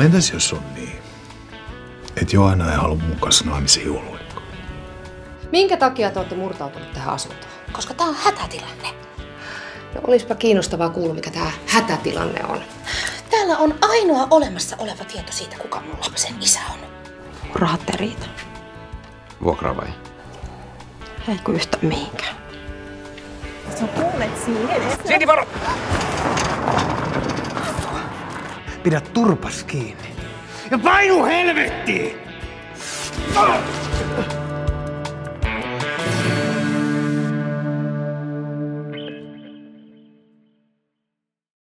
No entäs jos on niin, että Johanna ei halua mukaan naimisiin juhluihin? Minkä takia te olette murtautunut tähän asuntoon? Koska tää on hätätilanne. No olispa kiinnostavaa kuulla, mikä tämä hätätilanne on. Täällä on ainoa olemassa oleva tieto siitä, kuka mun lapsen isä on. Rahat ei riitä. Vuokraa vai? Eikö yhtä mihinkään. Siedi varo! Pidä turpas kiinni. Ja painu helvettiin! Ah!